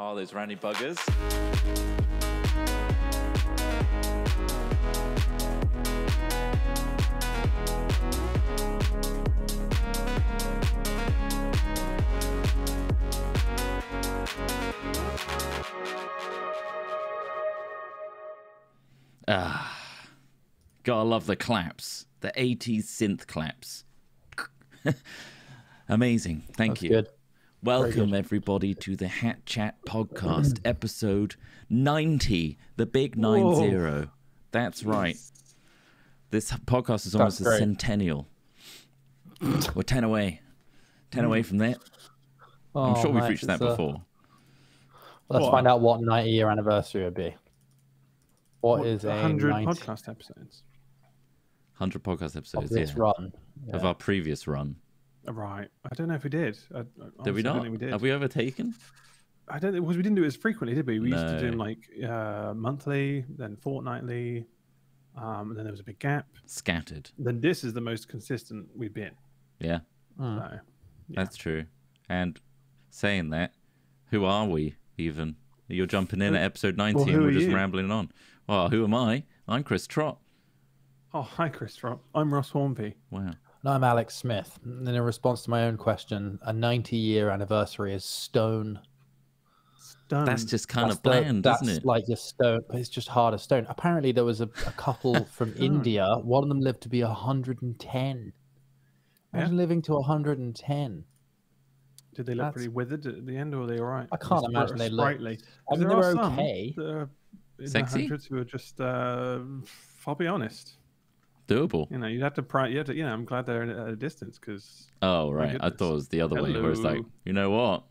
Oh, those randy buggers. Ah, gotta love the claps, the 80s synth claps. Amazing. Thank That's you. good. Welcome, everybody, to the Hat Chat podcast, episode 90, the big 90. That's right. This podcast is almost a great. centennial. We're 10 away. 10 away from that. I'm Oh, sure we've mate, reached that it's, uh, before. Let's What? find out what 90 year anniversary would be. what is a 100 90 podcast episodes? 100 podcast of episodes this yeah, run? of Yeah. our previous run. Right. I don't know if we did. I, I Did we don't not? think we did. Have we overtaken? I don't think because we didn't do it as frequently, did we? We used to do them like uh, monthly, then fortnightly, um, and then there was a big gap. Scattered. Then this is the most consistent we've been. Yeah, Mm. So that's true. And saying that, who are we even? You're jumping in at episode 19. well, who we're are just you? rambling on. Well, who am I? I'm Chris Trott. Oh, hi, Christopher. I'm Ross Hornby. Wow. And I'm Alex Smith. And in response to my own question, a 90 year anniversary is stone. Stone. That's just kind That's of bland, that's isn't it? like your stone, but it's just hard as stone. Apparently, there was a, a couple from India. One of them lived to be 110. Yeah. Living to 110. Did they look that's- pretty withered at the end, or were they all right? I can't Or imagine they look- sprightly. 'Cause I mean, there they were some okay. that are in Sexy? the hundreds who are just. Uh, I'll be honest. Doable. You know, you'd have to. Pri- you have to. You know, I'm glad they're at a distance because Oh, right. I thought it was the other way where it's like, you know what?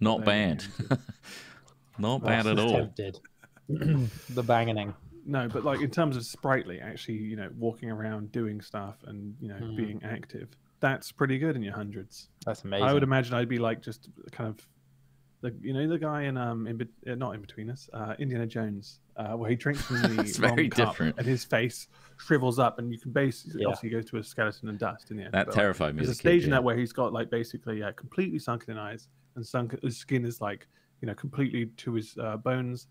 Not Bang. bad. Not bad at all. tempted. the banging. No, but like in terms of sprightly, actually, you know, walking around doing stuff and you know Mhm. being active, that's pretty good in your hundreds. That's amazing. I would imagine I'd be like just kind of, the you know the guy in um in Bet- uh, not in between us, uh, Indiana Jones, uh, where he drinks from the That's wrong very cup different. and his face shrivels up, and you can basically Yeah. obviously go to a skeleton and dust in the end. That but, like, terrified me There's a a kid. stage in yeah. that where he's got like basically yeah, completely sunken in eyes and sunk his skin is like you know completely to his uh, bones.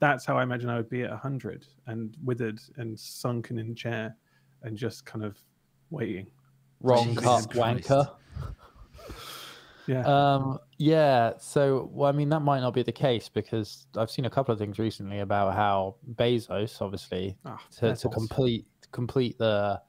That's how I imagine I would be at hundred and withered and sunken in chair and just kind of waiting. Wrong Jesus cup wanker. Yeah. Um, yeah. So, well, I mean, that might not be the case because I've seen a couple of things recently about how Bezos, obviously, Ah, to, to awesome. complete complete the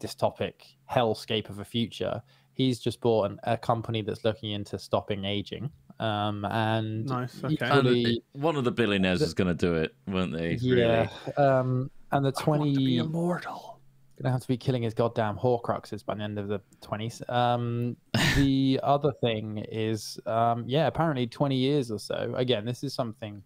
dystopic hellscape of a future, he's just bought an, a company that's looking into stopping aging. Um, and Nice. Okay. And one of the billionaires the- was going to do it, weren't they? yeah. Um, and the I want to be twenty immortal. Gonna have to be killing his goddamn Horcruxes by the end of the twenties. Um, the other thing is, um, yeah, apparently twenty years or so. Again, this is something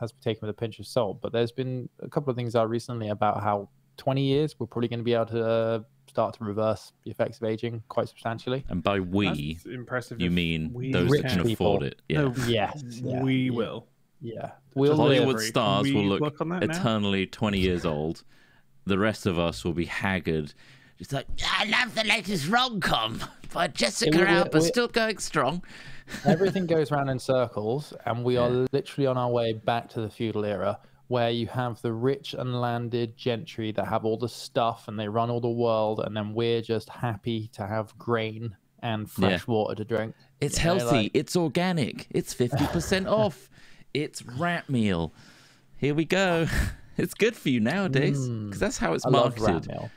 has to be taken with a pinch of salt. But there's been a couple of things out recently about how twenty years we're probably going to be able to uh, start to reverse the effects of aging quite substantially. And by we, That's impressive. you mean we those that can people. afford it. Yeah. No, Yes, yeah, we yeah. will. Yeah, we'll Hollywood live. Stars we will look work on that now? eternally 20 years old. The rest of us will be haggard. Just like, I love the latest rom com by Jessica we- Alba, we- still going strong. Everything goes round in circles, and we are literally on our way back to the feudal era where you have the rich and landed gentry that have all the stuff and they run all the world, and then we're just happy to have grain and fresh water to drink. It's You know, healthy. like- it's organic. It's 50% off. It's rat meal. Here we go. It's good for you nowadays because that's how it's Mm. I love rat marketed. meal.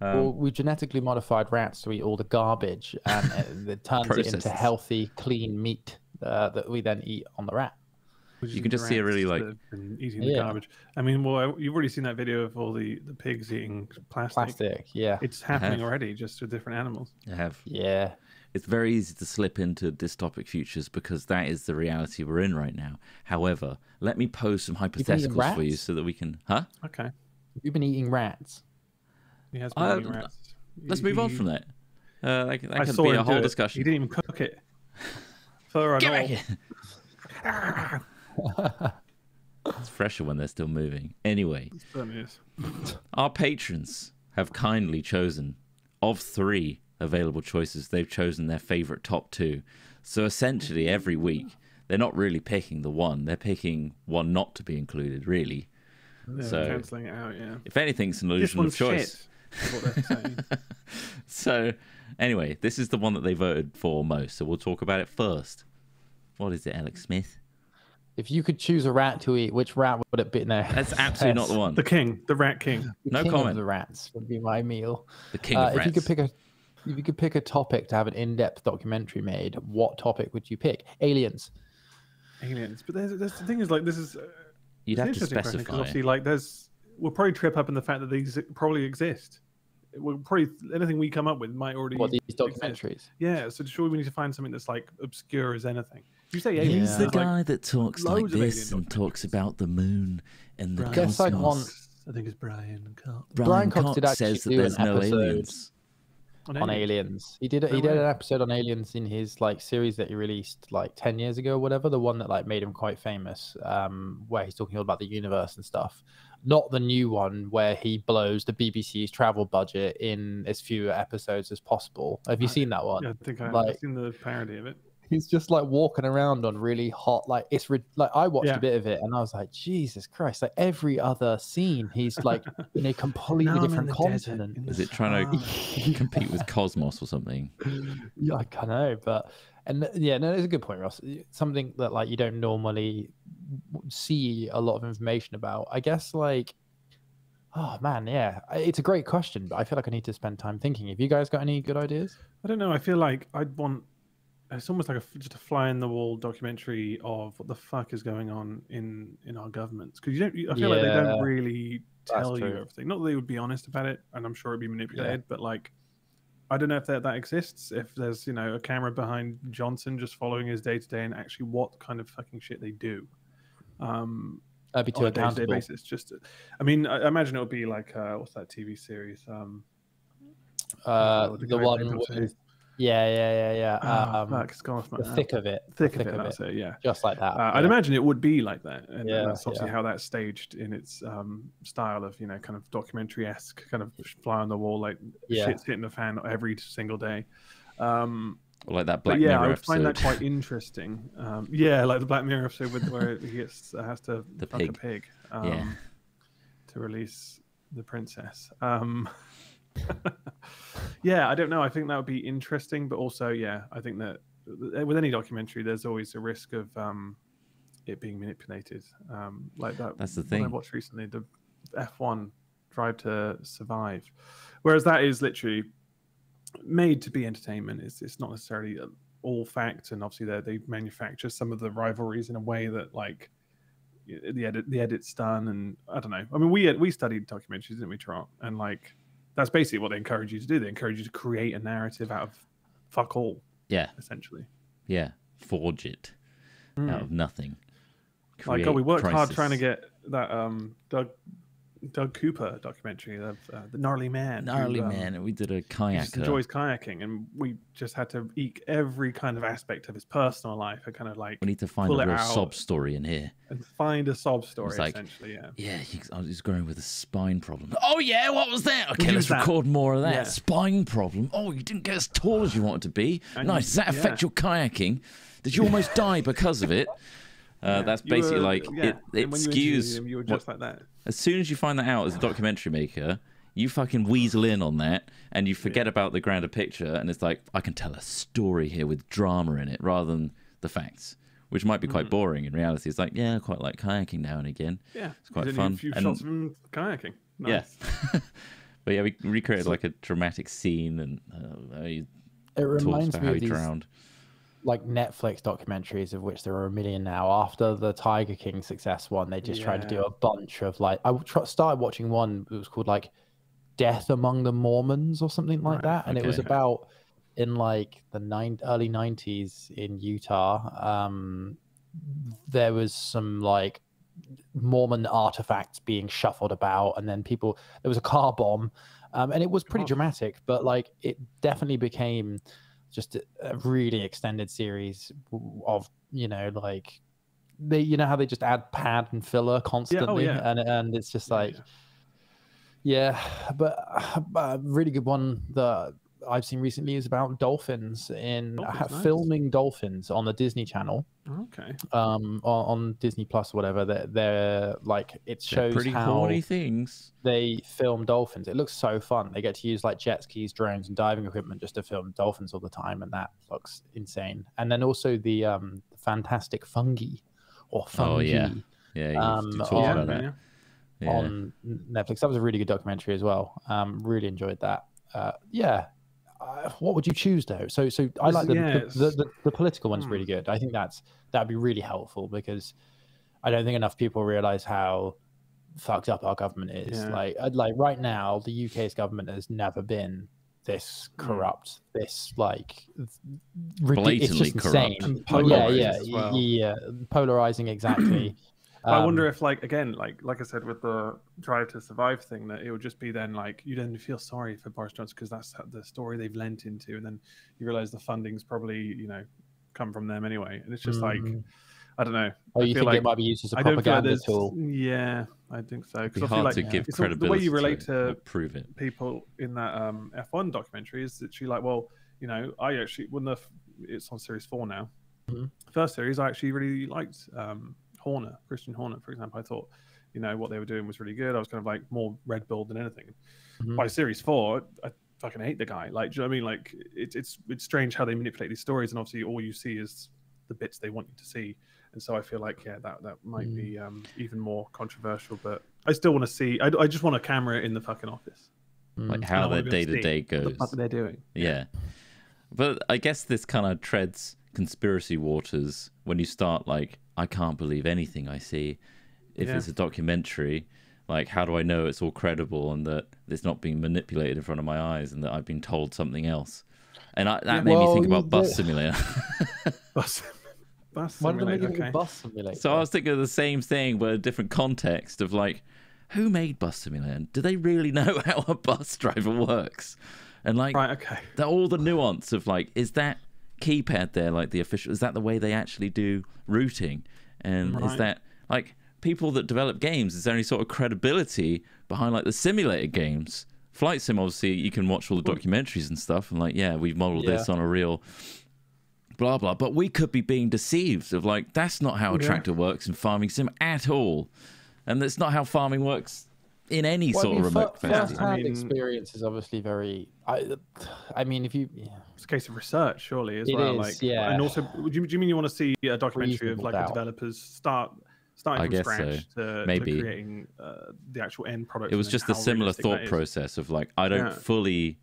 Um, well, we genetically modified rats to eat all the garbage, and it, it turns it into healthy, clean meat uh, that we then eat on the rat. Which You can just see it really, like- that have been eating the garbage. I mean, well, you've already seen that video of all the, the pigs eating plastic. Plastic, yeah, It's happening already, just with different animals. I have. yeah. It's very easy to slip into dystopic futures because that is the reality we're in right now. However, let me pose some eating hypotheticals for you so that we can. Huh? Okay, You've been eating rats. he has been Uh, eating rats. Let's move on from that. Uh, that, that I could be a whole discussion. He didn't even cook it. Further on Get back here. It's fresher when they're still moving. Anyway, our patrons have kindly chosen of three available choices. They've chosen their favorite top two. So essentially, every week they're not really picking the one; they're picking one not to be included. Really, Yeah, So- cancelling it out. Yeah. if anything, it's an illusion of choice. shit. is what they're saying. So, anyway, this is the one that they voted for most. So we'll talk about it first. What is it, Alex Smith? If you could choose a rat to eat, which rat would it be? No, That's absolutely not the one. the king, the rat king. The No king comment. Of the rats would be my meal. The king Uh, of if you could pick a, if you could pick a topic to have an in-depth documentary made, what topic would you pick? Aliens. Aliens. But there's, there's the thing is like this is uh, You'd have to interesting question, 'cause specify. obviously like there's we'll probably trip up in the fact that these probably exist. We'll probably anything we come up with might already What these exist. documentaries? Yeah, so surely we need to find something that's like obscure as anything. You say aliens? He's the like, guy that talks like this and talks about the moon and the Brian Guess I'd cosmos. want- I think it's Brian Cox. Brian, Brian Cox Cox, did actually says that there's an no episode aliens. On aliens. He did No he did an episode on aliens in his like series that he released like ten years ago or whatever, the one that like made him quite famous, um, where he's talking all about the universe and stuff. Not the new one where he blows the BBC's travel budget in as few episodes as possible. Have you I- seen that one? Yeah, I think I, Like- I've seen the parody of it. He's just like walking around on really hot, like it's re- like I watched Yeah. a bit of it and I was like, Jesus Christ! Like every other scene, he's like in a completely Now different the desert, continent. Is it trying to compete with Cosmos or something? yeah, I can know, but and yeah, no, it's a good point, Ross. Something that like you don't normally see a lot of information about. I guess like, oh man, yeah, it's a great question, but I feel like I need to spend time thinking. Have you guys got any good ideas? I don't know. I feel like I'd want. It's almost like a, just a fly in the wall documentary of what the fuck is going on in in our governments because you don't. you- I feel like they don't really tell you true. everything. Not that they would be honest about it, and I'm sure it'd be manipulated, but like. I don't know if that, that exists. If there's you know a camera behind Johnson just following his day to day, and actually what kind of fucking shit they do, um, That'd be on too a day to day basis. Just, I mean, I I imagine it would be like uh, what's that TV series? Um, Uh, the the one with. Yeah, yeah, yeah, yeah. Ah, um, fuck, it's gone off my the thick of it, thick, the of it. That's it. Yeah. just like that. Uh, I'd imagine it would be like that, and Yeah, that's obviously yeah. how that's staged in its um, style of you know kind of documentary esque, kind of fly on the wall, like Yeah. shit's hitting the fan every single day. Um, Or like that but Black yeah, Mirror I would episode. find that quite interesting. Um, yeah, like the Black Mirror episode with where he gets has to The fuck pig. a pig um, Yeah. to release the princess. Um, yeah, I don't know. I think that would be interesting, but also, yeah, I think that with any documentary, there's always a risk of um, it being manipulated. Um, like that. That's the thing. I watched recently, the F1 Drive to Survive, whereas that is literally made to be entertainment. It's it's not necessarily uh, all fact, and obviously they they manufacture some of the rivalries in a way that like the edit the edit's done, and I don't know. I mean, we we studied documentaries, didn't we, Trott? And like that's basically what they encourage you to do. They encourage you to create a narrative out of fuck all, yeah, essentially. yeah. Forge it out of nothing. Like, God, we Create worked hard trying to get that um Doug Doug Cooper documentary of uh, the gnarly man. who, gnarly um, man. and We did a He enjoys kayaking, and we just had to eke every kind of aspect of his personal life and kind of like We need to find a real sob story in here. and find a sob story. like- essentially, yeah. Yeah, he's, oh, he's growing with a spine problem. Oh yeah, what was that? Okay, let's that. record more of that. Yeah. Spine problem. Oh, you didn't get as tall as you wanted to be. And nice. Does that affect yeah. your kayaking? Did you almost die because of it? Uh, Yeah. that's You basically were- like yeah, it. It and when you interviewed skews. him, you were what- like that. as soon as you find that out as a documentary maker, you fucking weasel in on that and you forget about the grander picture. And it's like I can tell a story here with drama in it rather than the facts, which might be quite Mm. boring in reality. It's like yeah, I quite like kayaking now and again. Yeah, It's quite fun. only A few And- shots of him kayaking. Nice. Yeah. but yeah, we recreated like a dramatic scene and uh, he It talks reminds about me how of he these drowned. Like Netflix documentaries, of which there are a million now. After the Tiger King success one, they just tried to do a bunch of like. I tr- started watching one. It was called like "Death Among the Mormons" or something like Right, that, and it was about in like the nine early nineties in Utah. Um, there was some like Mormon artifacts being shuffled about, and then people. There was a car bomb, um, and it was pretty God. dramatic. But like, it definitely became just a, really extended series of you know like they you know how they just add pad and filler oh, constantly, yeah. and and it's just like yeah. yeah, but a really good one that I've seen recently is about dolphins in Dolphins, ha- nice. filming dolphins on the Disney Channel, Okay. um, on, on Disney Plus or whatever. They're, they're like it They're shows pretty how horny things. they film dolphins. It looks so fun. They get to use like jet skis, drones, and diving equipment just to film dolphins all the time, and that looks insane. And then also the um, fantastic fungi or fungi Oh, yeah. Yeah, you Um, talked on- about that. yeah. Yeah. on Netflix. That was a really good documentary as well. Um, really enjoyed that. Uh, yeah. Uh, what would you choose though? So, so I like the, yeah, the, the, the, the political one's Hmm. really good. I think that's that'd be really helpful because I don't think enough people realize how fucked up our government is. Yeah. Like, like right now, the UK's government has never been this Hmm. corrupt. This like ridiculous. It's Blatantly just corrupt. insane. And yeah, yeah, as well. yeah, polarizing exactly. I wonder Um, if, like, again, like, like I said with the Drive to Survive thing, that it would just be then like you then feel sorry for Boris Johnson because that's the story they've lent into, and then you realize the funding's probably you know come from them anyway, and it's just like Mhm. I don't know. Oh, I you feel think like it might be used as a like propaganda tool? yeah, I think so. It'd be Because I feel hard like to yeah. give It's the- the way you relate to, to- prove it. people in that um, F1 documentary is literally like, well, you know, I actually when the it's on series four now. Mhm. First series, I actually really liked um, Horner, Christian Horner, for example. I thought, you know, what they were doing was really good. I was kind of like more Red Bull than anything. Mhm. By series four, I fucking hate the guy. Like, do you know what I mean? Like, it's it's it's strange how they manipulate these stories, and obviously, all you see is the bits they want you to see. And so I feel like, yeah, that that might Mm. be um, even more controversial. But I still want to see. I, I just want a camera in the fucking office. Like Mm. how their day able to to day What the goes. fuck they're doing? Yeah. But I guess this kind of treads conspiracy waters when you start like, I can't believe anything I see. If Yeah. it's a documentary, like how do I know it's all credible and that it's not being manipulated in front of my eyes and that I've been told something else? And I, that Yeah. made me think Well, about Bus Simulator. Bus, bus Why did they make simulator, it okay. bus simulator? so I was thinking of the same thing, but a different context of like, who made Bus Simulator? Do they really know how a bus driver works? And like, Right, okay. that all the nuance of like is that keypad there like the official is that the way they actually do routing? And is that like people that develop games is there any sort of credibility behind like the simulator games? Flight sim obviously you can watch all the documentaries and stuff and like yeah we've modeled this on a real blah blah. But we could be being deceived of like that's not how a Yeah. tractor works in farming sim at all. And that's not how farming works in any Well, I sort mean, of remote fir- capacity. first-hand I mean- experience is obviously very. I, I mean, if you, yeah. It's a case of research, surely, as It well. is, like, yeah. And also, do you, do you mean you want to see a documentary of like doubt. a developers start starting I from guess scratch to, Maybe. to creating uh, the actual end product? it was just a similar thought process of like I don't Yeah. fully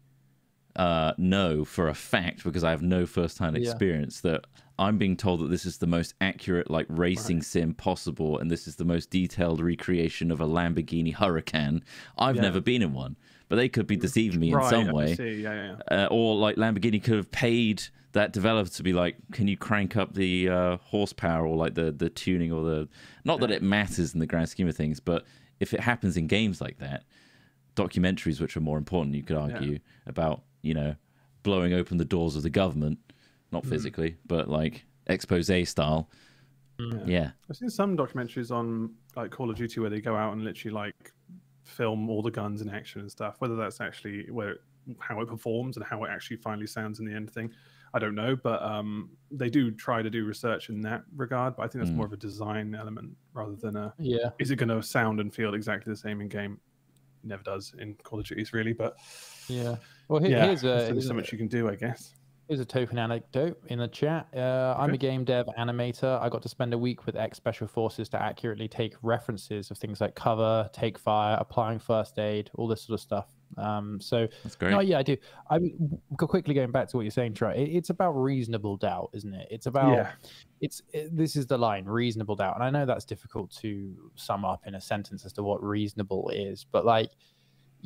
uh, know for a fact because I have no first-hand Yeah. experience that I'm being told that this is the most accurate like racing sim possible and this is the most detailed recreation of a Lamborghini Huracan. I've Yeah. never been in one, but they could be deceiving me in Right, some I way. yeah, yeah. Uh, or like Lamborghini could have paid that developer to be like, can you crank up the uh, horsepower or like the the tuning or the not that it matters in the grand scheme of things, but if it happens in games like that, documentaries which are more important, you could argue about you know blowing open the doors of the government, not Mm. physically, but like expose style. Yeah. I've seen some documentaries on like Call of Duty where they go out and literally like film all the guns in action and stuff. Whether that's actually where how it performs and how it actually finally sounds in the end thing, I don't know. But um, they do try to do research in that regard. But I think that's Mm. more of a design element rather than a yeah. is it going to sound and feel exactly the same in game? It never does in Call of Duties really, but Yeah. Well, here, yeah, here's a there's here's so a, much you can do, I guess. Here's a token anecdote in the chat. Uh, I'm a game dev animator. I got to spend a week with ex special forces to accurately take references of things like cover, take fire, applying first aid, all this sort of stuff. Um, so That's great. No, yeah, I do. I mean, quickly going back to what you're saying, Troy. It, it's about reasonable doubt, isn't it? It's about Yeah. it's it, this is the line, reasonable doubt, and I know that's difficult to sum up in a sentence as to what reasonable is, but like,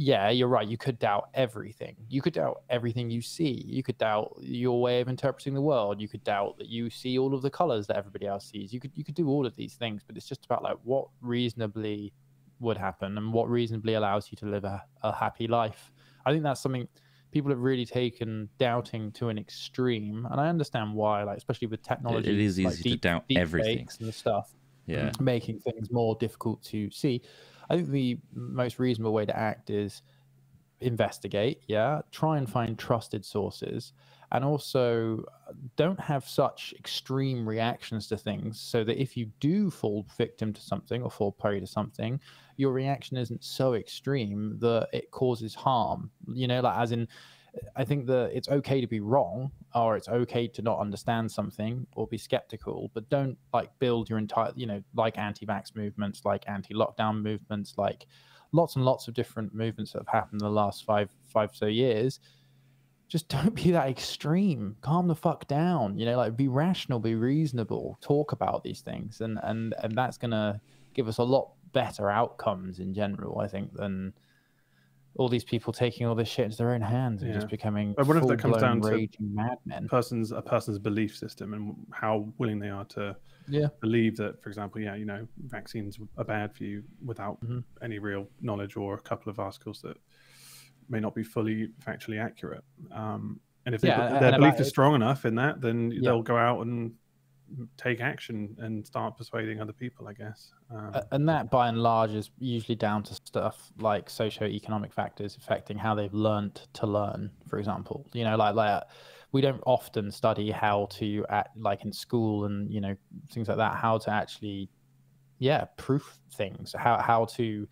yeah, you're right. You could doubt everything. You could doubt everything you see. You could doubt your way of interpreting the world. You could doubt that you see all of the colors that everybody else sees. You could you could do all of these things, but it's just about like what reasonably would happen and what reasonably allows you to live a, a happy life. I think that's something people have really taken doubting to an extreme, and I understand why. Like especially with technology, is like easy to doubt everything. and stuff yeah. making things more difficult to see. I think the most reasonable way to act is investigate, yeah, try and find trusted sources, and also don't have such extreme reactions to things so that if you do fall victim to something or fall prey to something, your reaction isn't so extreme that it causes harm. You know, like as in, I think that it's okay to be wrong or it's okay to not understand something or be skeptical, but don't like build your entire, you know, like anti vax movements, like anti lockdown movements, like lots and lots of different movements that have happened in the last five, five so years. Just don't be that extreme. Calm the fuck down. You know, like be rational, be reasonable, talk about these things. And and and that's gonna give us a lot better outcomes in general, I think, than all these people taking all this shit into their own hands and Yeah. just becoming But what if that comes down to raging madmen. person's a person's belief system and how willing they are to Yeah. believe that, for example, yeah, you know, vaccines are bad for you without Mhm. any real knowledge or a couple of articles that may not be fully factually accurate. Um, and if they- their and belief is strong enough in that, then Yeah. they'll go out and take action and start persuading other people. I guess. Um, and that by and large is usually down to stuff like socio-economic factors affecting how they've learnt to learn for example you know like like we don't often study how to at like in school and you know things like that how to actually yeah proof things how how to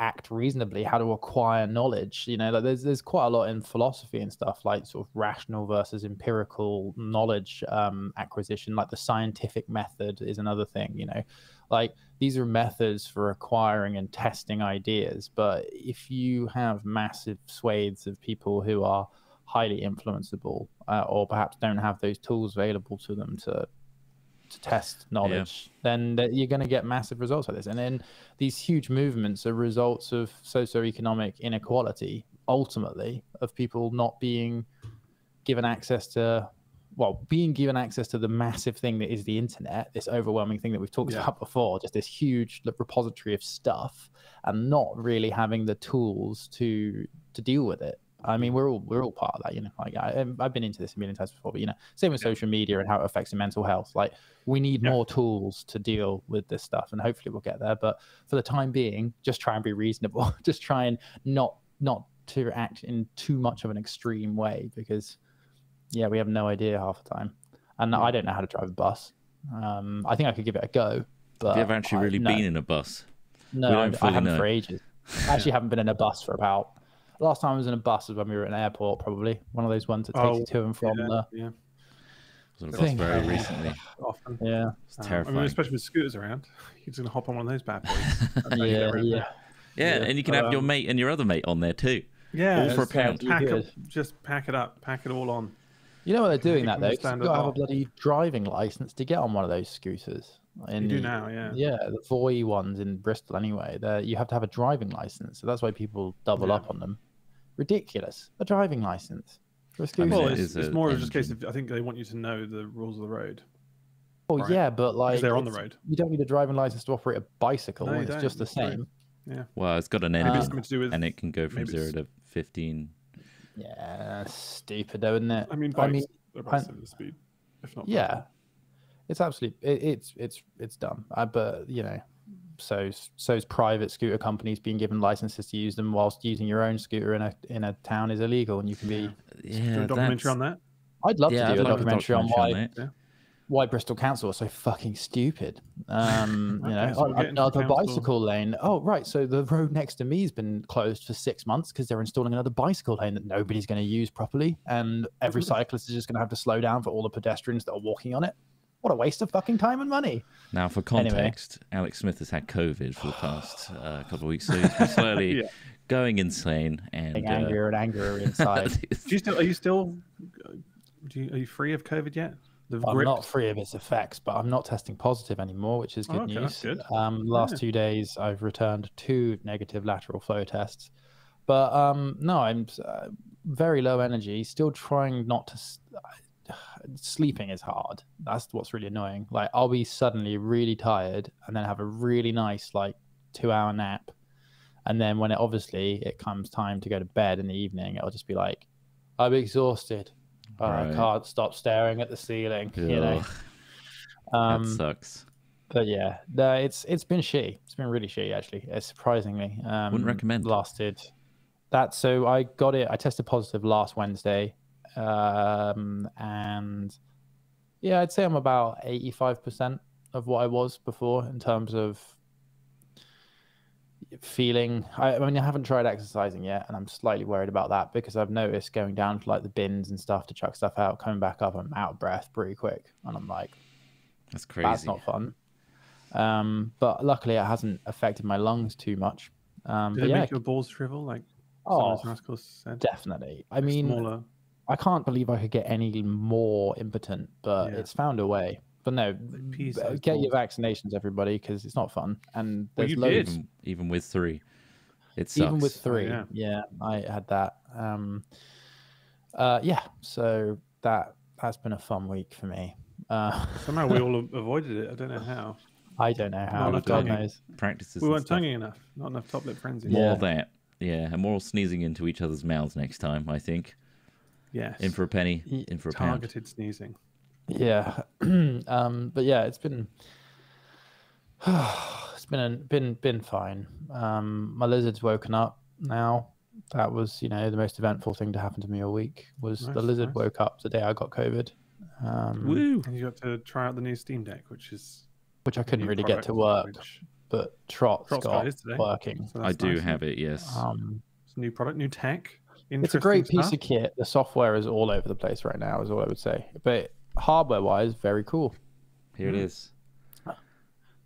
act reasonably how to acquire knowledge you know like there's there's quite a lot in philosophy and stuff like sort of rational versus empirical knowledge um acquisition like the scientific method is another thing you know. Like these are methods for acquiring and testing ideas but if you have massive swathes of people who are highly influenceable uh, or perhaps don't have those tools available to them to to test knowledge then th- you're going to get massive results like this. And then these huge movements are results of socioeconomic inequality ultimately of people not being given access to well being given access to the massive thing that is the internet this overwhelming thing that we've talked Yeah. about before just this huge repository of stuff and not really having the tools to to deal with it I mean, we're all we're all part of that, you know. Like I, I've been into this a million times before, but you know, same with Yeah. social media and how it affects your mental health. Like we need Yeah. more tools to deal with this stuff, and hopefully we'll get there. But for the time being, just try and be reasonable. just try and not not to act in too much of an extreme way because, yeah, we have no idea half the time, and Yeah. I don't know how to drive a bus. Um, I think I could give it a go, but Have you ever actually I- really no. been in a bus? No, I, I haven't know. for ages. I actually haven't been in a bus for about. Last time I was in a bus was when we were at an airport, probably one of those ones that takes Oh, you to and from yeah, the. yeah, I was on a bus very recently. often. Yeah, It's Um, I terrifying. mean, especially with scooters around, you're just gonna hop on one of those bad boys. and then you get yeah, yeah. yeah, yeah. and you can have your Um, mate and your other mate on there too. Yeah, All for a pound. Pack You just pack it up, pack it all on. You know what they're doing that though. though? 'cause stand You've got to have a bloody driving license to get on one of those scooters. In You do the- now, yeah. Yeah, the Voi ones in Bristol anyway. They're, you have to have a driving license, so that's why people double Yeah. up on them. Ridiculous. A driving license for a scooter. mean, Well, it it's, is it's more of just a case of I think they want you to know the rules of the road oh right. yeah, but like they're on the road. You don't need a driving license to operate a bicycle. No, it's don't, just the same. Yeah. Well, it's got an Maybe it's engine, something to do with. and it can go from zero to fifteen. Yeah, that's stupid though, isn't it? I mean, I bikes mean, are about I- similar speed, if not. yeah, it's absolutely it, it's it's it's dumb. Uh, but you know, so so's private scooter companies being given licenses to use them whilst using your own scooter in a in a town is illegal, and you can be. Do Yeah, a documentary on that. I'd love yeah, to do I'd a like documentary, on why that. why Bristol Council are so fucking stupid. Um, you know, so we'll a- get into another bicycle lane. Oh, right. So the road next to me has been closed for six months because they're installing another bicycle lane that nobody's going to use properly, and every cyclist is just going to have to slow down for all the pedestrians that are walking on it. What a waste of fucking time and money. Now, for Anyway. context, Alex Smith has had COVID for the past uh, couple of weeks, so he's been slowly Yeah. going insane. And Getting uh, angrier and angrier inside. Do you still? Are you still? uh, Do you, are you free of COVID yet? The I'm not free of its effects, but I'm not testing positive anymore, which is Oh, good okay, news. good. Um, last Yeah. two days, I've returned two negative lateral flow tests, but um, no, I'm uh, very low energy. Still trying not to. Sleeping is hard. That's what's really annoying. Like I'll be suddenly really tired and then have a really nice like two hour nap, and then when it obviously it comes time to go to bed in the evening, it'll just be like, I'm exhausted. but I can't stop staring at the ceiling. You know. Um, that sucks. but yeah, no, it's it's been shitty. It's been really shitty actually. It's surprisingly. Um, Wouldn't recommend. Lasted. That so I got it. I tested positive last Wednesday, um, and yeah, I'd say I'm about eighty-five percent of what I was before in terms of feeling. I, I mean, I haven't tried exercising yet, and I'm slightly worried about that because I've noticed going down to like the bins and stuff to chuck stuff out, coming back up, I'm out of breath pretty quick, and I'm like, That's crazy. that's not fun. Um, but luckily, it hasn't affected my lungs too much. Um, Did it yeah, make your balls shrivel like oh, of those articles said? definitely. I mean, Smaller. I can't believe I could get any more impotent, but Yeah. it's found a way. But no, pea b- sized get your vaccinations, everybody, because it's not fun. And Well, there's you loads, Even, even with three, it sucks. even with three. yeah. yeah. I had that. Um, uh, yeah, so that that's been a fun week for me. Uh, Somehow we all avoided it. I don't know how. I don't know how. enough God knows. practices. We weren't stuff. tonguing enough. Not enough top lip frenzy. More Yeah. of that. Yeah, and more sneezing into each other's mouths next time. I think. Yes. In for a penny, in for a pound. Targeted sneezing. Yeah, um, but yeah, it's been it's been been been fine. Um, my lizard's woken up now. That was you know the most eventful thing to happen to me all week was the lizard nice. woke up the day I got COVID, um, Woo! And you got to try out the new Steam Deck, which is which I couldn't new really get to work, which- but Trott's Trott's got got his today. working. so I that's do nice. have it. Yes. Um, It's a new product, new tech. It's a great interesting piece of kit. The software is all over the place right now, is all I would say. But hardware wise, very cool. Here it Mm. is.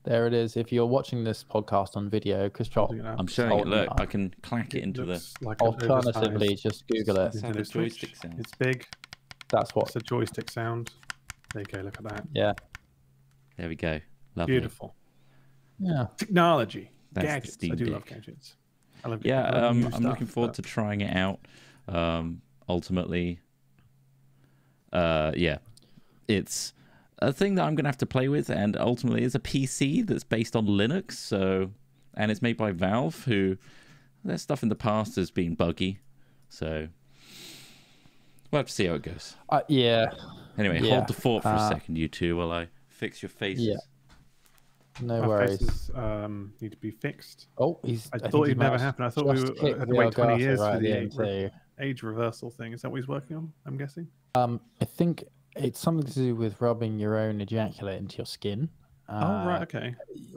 There it is. If you're watching this podcast on video, Chris Trott Holding it up. I'm showing it. Look. I can clack it into the. like Alternatively, just Google it. That's how the Nintendo Switch. joystick sounds. It's big. That's what. It's a joystick sound. There you go. Look at that. Yeah. There we go. Lovely. Beautiful. Yeah. Technology. That's gadgets. I Steam do love gadgets. I love Yeah, um, I'm stuff, looking forward but to trying it out. Um, ultimately, uh, yeah, it's a thing that I'm gonna have to play with, and ultimately, it's a PC that's based on Linux. So, and it's made by Valve, who their stuff in the past has been buggy. So, we'll have to see how it goes. Uh, yeah. Anyway, Yeah, hold the fort for a uh, second, you two, while I fix your faces. Yeah. No My worries. faces um, need to be fixed. Oh, he's. I think thought it'd never happen. I thought we were, had to wait 20 years right for the age, so, age reversal thing. Is that what he's working on? I'm guessing. um, I think it's something to do with rubbing your own ejaculate into your skin. oh right, Uh, okay.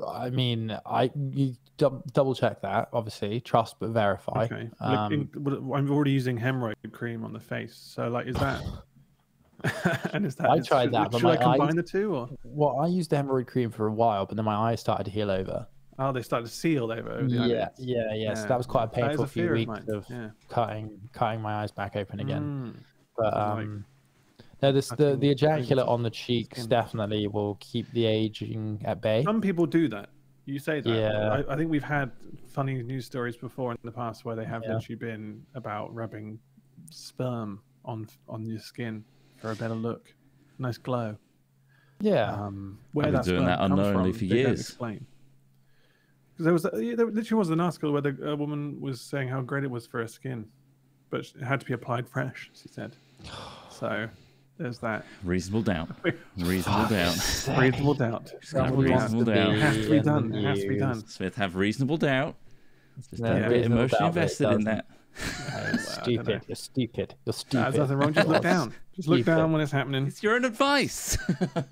I mean, I you dou- double check that. Obviously, trust but verify. Okay. Um, in- I'm already using hemorrhoid cream on the face. So like, is that? and is that? I tried should, that, but Should I my eyes- combine the two, or well, I used the hemorrhoid cream for a while, but then my eyes started to heal over. oh, they started to seal over? Yeah, eyelids? yeah, yeah. So that was quite a painful a few fear of weeks of yeah. cutting cutting my eyes back open again. Mm. But Like um, no, this the the ejaculate on the cheeks skin. definitely will keep the aging at bay. Some people do that. You say that. Yeah. I, I think we've had funny news stories before in the past where they have Yeah. literally been about rubbing sperm on on your skin for a better look, nice glow. Yeah, Um, where been that doing sperm that unknowingly from, for they don't years. explain. Because there was yeah, there literally was an article where the a woman was saying how great it was for her skin, but it had to be applied fresh. She said. So there's that. Reasonable doubt. Reasonable doubt. Reasonable doubt. got reasonable doubt. It has to be done. It has to be done. Smith have reasonable doubt. Just No, don't get emotionally doubt, it invested in that. Don't stupid. You're stupid. You're Nah, stupid. There's nothing wrong. Just look down. Just look Stupid. down when it's happening. It's your own advice.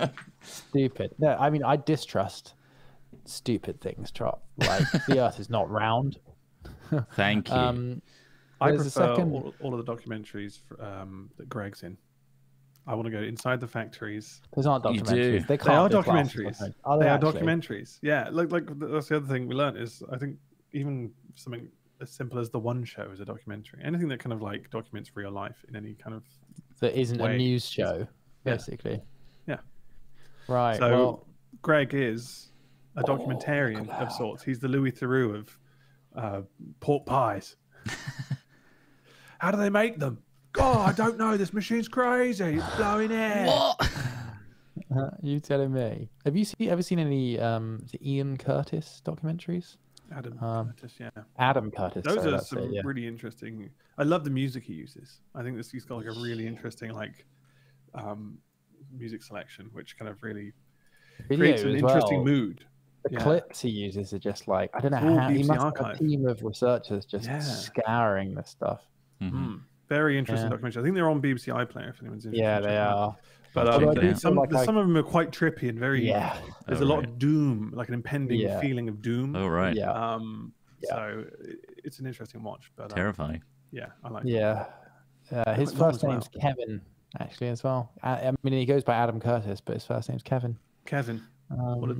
Stupid. No, I mean I distrust stupid things. Trott like the Earth is not round. Thank you. Um, I there's prefer second- all, all of the documentaries for, um, that Gregg's in. I want to go inside the factories. Those aren't You documentaries. do. They, can't They are be classed as documentaries. documentaries. Are they are actually? documentaries. Yeah, like like that's the other thing we learned is I think even something as simple as the One Show as a documentary. Anything that kind of like documents real life in any kind of That isn't a news show, Yeah. basically. Yeah. Right. So well, Gregg is a Oh, documentarian look at of sorts. He's the Louis Theroux of uh, pork pies. How do they make them? God, I don't know. This machine's crazy. It's blowing air. uh, you telling me? Have you seen, ever seen any um, is Ian Curtis documentaries? Adam Um, Curtis, yeah. Adam Curtis. Those sorry, are some it, yeah. really interesting. I love the music he uses. I think this he's got like a really interesting like um, music selection, which kind of really Video creates an interesting well. mood. The Yeah. clips he uses are just like I don't know It's all how he BBC must have a team of researchers just Yeah. scouring this stuff. Mhm. Mm. Very interesting Yeah. documentary. I think they're on BBC iPlayer if anyone's interested. Yeah, in they checking them are. But um, I it do out. feel some, like I- some of them are quite trippy and very. Yeah, There's Oh, a lot right. of doom, like an impending Yeah. feeling of doom. Oh right. yeah, Um, Yeah. So it's an interesting watch. But um, Terrifying. yeah, I like. yeah. Uh, his like first as name's Kevin, actually, as well. I, I mean, he goes by Adam Curtis, but his first name's Kevin. Kevin. Um, What a-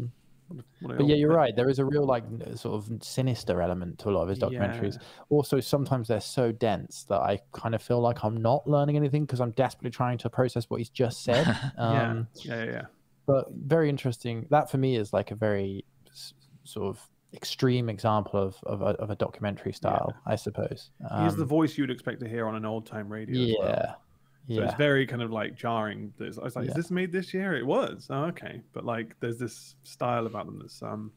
what a- what a but yeah, you're right. There is a real like sort of sinister element to a lot of his documentaries. Also, sometimes they're so dense that I kind of feel like I'm not learning anything because I'm desperately trying to process what he's just said. Um, yeah, yeah, yeah, yeah. But very interesting. That for me is like a very s- sort of extreme example of of a, of a documentary style, I suppose. He's the Um, voice you'd expect to hear on an old time radio. as yeah, well. So yeah. it's very kind of like jarring. There's, I was like, Yeah. is this made this year? It was. Oh, okay. But like, there's this style about them that's um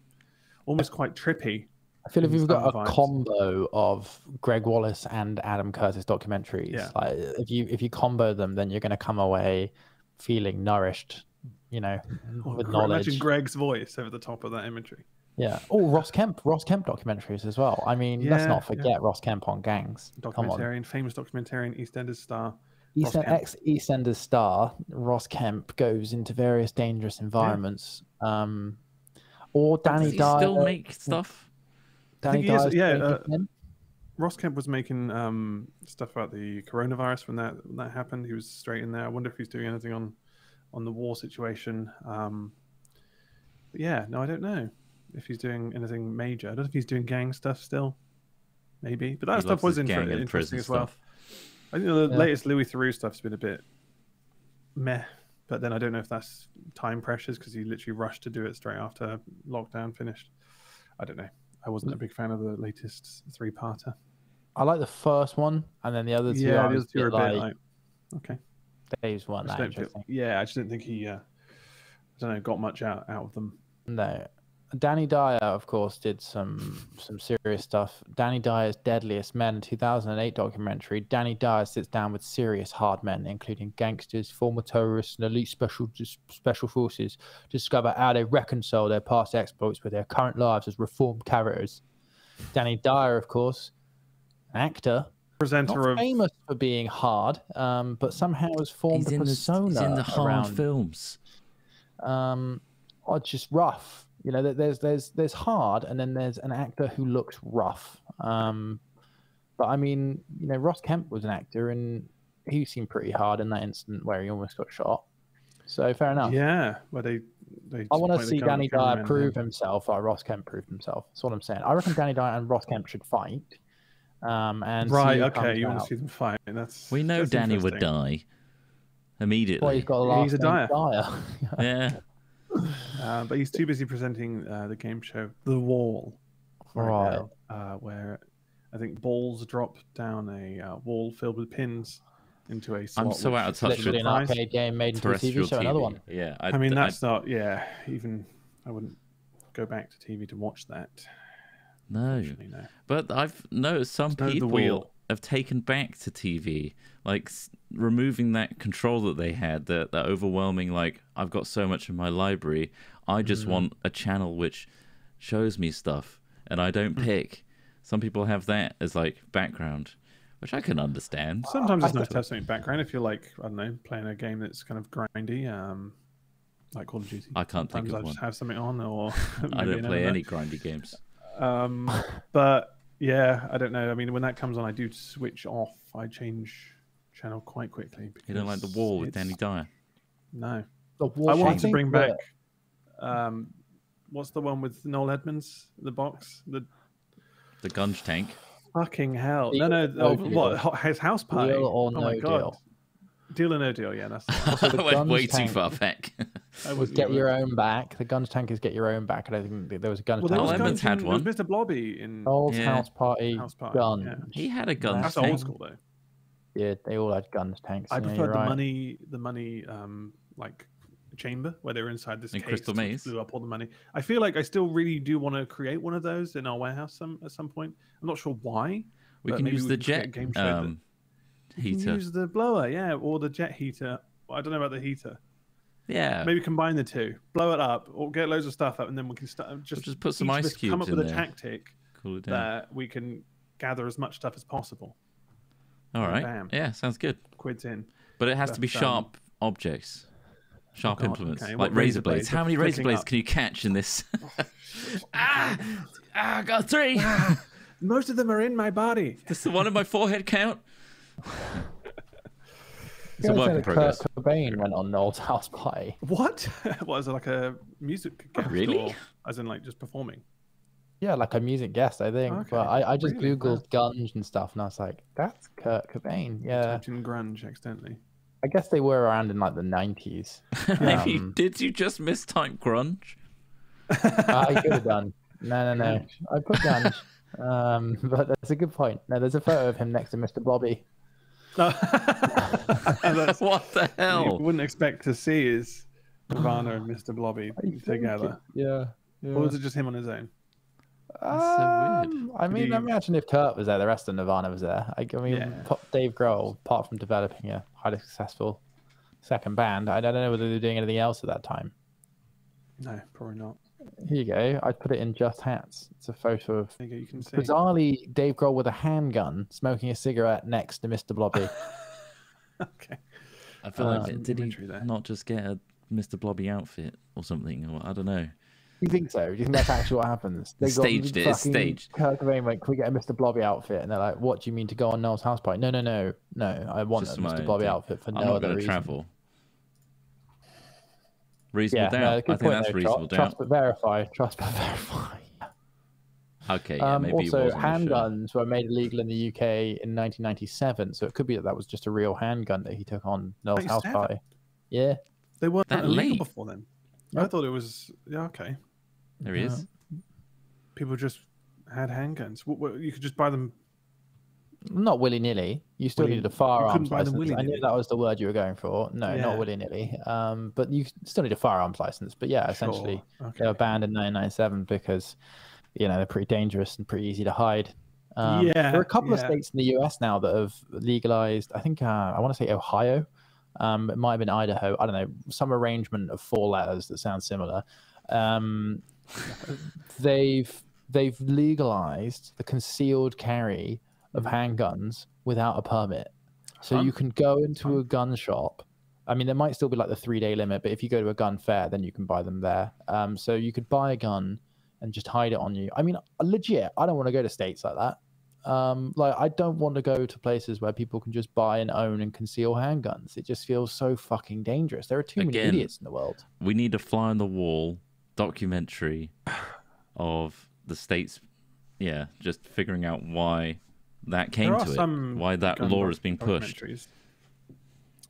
almost quite trippy. I feel if you've got a vibes. combo of Gregg Wallace and Adam Curtis documentaries, Yeah. like if you if you combo them, then you're going to come away feeling nourished, you know, Or with knowledge. Imagine Gregg's voice over the top of that imagery. Yeah. Oh, Ross Kemp, Ross Kemp documentaries as well. I mean, let's Yeah, not yeah. forget Ross Kemp on gangs. Documentarian, famous documentarian, EastEnders star. Ross East, Kemp. ex EastEnders star Ross Kemp goes into various dangerous environments. Um, or Danny Does he Dyer. still make stuff? Danny think he is, yeah, uh, Ross Kemp was making um, stuff about the coronavirus when that when that happened. He was straight in there. I wonder if he's doing anything on on the war situation. Um, but yeah, no, I don't know if he's doing anything major. I don't know if he's doing gang stuff still. Maybe, but that He stuff was his inter- interesting as well. stuff. I think the Yeah. latest Louis Theroux stuff's been a bit meh, but then I don't know if that's time pressures because he literally rushed to do it straight after lockdown finished. I don't know. I wasn't a big fan of the latest three-parter. I like the first one, and then the other two. yeah, the other two are a bit like, like okay. Dave's one I feel- yeah, I just didn't think he. Uh, I don't know, got much out out of them. No. Danny Dyer, of course, did some some serious stuff. Danny Dyer's Deadliest Men 2008 documentary. Danny Dyer sits down with serious hard men, including gangsters, former terrorists, and elite special special forces, to discover how they reconcile their past exploits with their current lives as reformed characters. Danny Dyer, of course, an actor, Presenter not of famous for being hard, um, but somehow has formed He's a in, the, persona he's in the hard around films. um or just rough you know there's there's there's hard and then there's an actor who looks rough um but i mean you know ross kemp was an actor and he seemed pretty hard in that incident where he almost got shot so fair enough yeah, where they they. i want to see danny dyer prove him. himself like ross kemp proved himself that's what i'm saying i reckon danny dyer and ross kemp should fight um and Right. Okay. comes You want to see them fight? That's We know that's Danny would die immediately. well he's got a last He's a name Dyer. Dyer. yeah. Uh, but he's too busy presenting uh, the game show The Wall Right. now, uh, where I think balls drop down a uh, wall filled with pins into a slot. I'm so out of is touch literally with an prize. arcade game made into a tv show another one Yeah. I mean, I- that's not. Yeah, even I wouldn't go back to TV to watch that. no. Actually, no. But I've noticed some It's not the people wheel. Have taken back to TV, like s- removing that control that they had, that that overwhelming. Like I've got so much in my library, I just Mm. want a channel which shows me stuff, and I Mm. don't pick. Some people have that as like background, which I can understand. Sometimes it's nice to have something background if you're like I don't know playing a game that's kind of grindy, um, like Call of Duty. I can't think Sometimes of I just have something on, or I don't play any grindy games. Um, but yeah, I don't know. I mean, when that comes on, I do switch off. I change channel quite quickly. You don't like the wall with it's- Danny Dyer. No, The wall I War wanted to bring back. Um, what's the one with Noel Edmonds? The box. The The Gunge Tank. fucking hell. Deal no, no. no oh, what? His house party. Deal or oh my no god. deal? Deal or no deal? Yeah, that's. The the I went way Gunge too far back. I was get your own back. The gunge tank is get your own back. And I think there was a guns Well, there tank. was, Noel had one. Mr. Blobby in. Old Yeah. house party, House party, gun. yeah. he had a gun That's tank. old school though. Yeah, they all had gunge tanks. I yeah, preferred the right. money, the money, um, like chamber where they were inside this In case Crystal Maze? blew up all the money. I feel like I still really do want to create one of those in our warehouse some at some point. I'm not sure why. We can use we the can jet game show that- um, You can heater. use the blower, yeah, or the jet heater. I don't know about the heater. Yeah. Maybe combine the two, blow it up, or get loads of stuff up, and then we can start just just put some ice us come cubes up with in a tactic Cool it down. that we can gather as much stuff as possible. All right. bam. Yeah, sounds good. Quids in. But it has to be But, um, sharp objects, sharp God, implements, okay, like razor blades. blades How many razor blades up? can you catch in this? ah, ah, I got three. Most of them are in my body. Does the one in my forehead count? It's a work in progress. Kurt Cobain went on Noel's house party. What? what is it like a music guest Really? or as in like just performing? Yeah, like a music guest, I think. Okay, But I, I just really? Googled grunge and stuff, and I was like, "That's Kurt Cobain." Yeah, Typed in grunge accidentally. I guess they were around in like the nineties. Maybe Um, did you just mistype grunge? I could have done. No, no, no. I put gunge. Um, but that's a good point. No, there's a photo of him next to Mr. Blobby. No. What the hell? you wouldn't expect to see is Nirvana and Mr. Blobby together. it- yeah. yeah. Or was it just him on his own? That's so weird. Um, I mean, you- imagine if Kurt was there, the rest of Nirvana was there. I, I mean, Yeah. Dave Grohl, apart from developing a highly successful second band, I don't know whether they're doing anything else at that time. No, probably not. Here you go. I put it in Just Hats. It's a photo of There you go. You can see. bizarrely Dave Grohl with a handgun smoking a cigarette next to Mr. Blobby. Okay. I feel Uh, like did he there. not just get a Mr. Blobby outfit or something? Or I don't know. Do you think so? Do you think that's actually what happens? They Staged it, it's staged. Kurt Cobain went, "Can we get a Mr. Blobby outfit?" And they're like, "What do you mean to go on Noel's house party?" No, no, no, no. I want Just a Mr. Blobby thing. outfit for I'm no not other going to reason. travel. Reasonable Yeah, doubt. no, I think point that's though, reasonable Tru- doubt. Trust but verify. Trust but verify. Okay, yeah, um, maybe also, was on the show. handguns were made illegal in the UK in 1997, so it could be that that was just a real handgun that he took on Noel's house party. Yeah, They weren't That illegal late? before then. I thought it was yeah okay. There he is. People just had handguns. What, what, you could just buy them. Not willy nilly. You still Willy- needed a firearms couldn't buy them license. I knew that was the word you were going for. No, Yeah. not willy nilly. Um, but you still need a firearms license. But yeah, essentially, Sure. they were banned in 1997 because you know they're pretty dangerous and pretty easy to hide. Um, there are a couple of states in the US now that have legalized. I think uh, I want to say Ohio. Um, it might have been Idaho. I don't know. Some arrangement of four letters that sounds similar. Um, they've they've legalized the concealed carry of handguns without a permit. So you can go into a gun shop. I mean, there might still be like the three day limit, but if you go to a gun fair, then you can buy them there. Um, so you could buy a gun and just hide it on you. I mean, legit, I don't want to go to states like that. Um, like I don't want to go to places where people can just buy and own and conceal handguns. It just feels so fucking dangerous. There are too many idiots in the world. We need a fly on the wall documentary of the states. Yeah, just figuring out why that came to it. some Why that law doc- is being pushed. documentaries.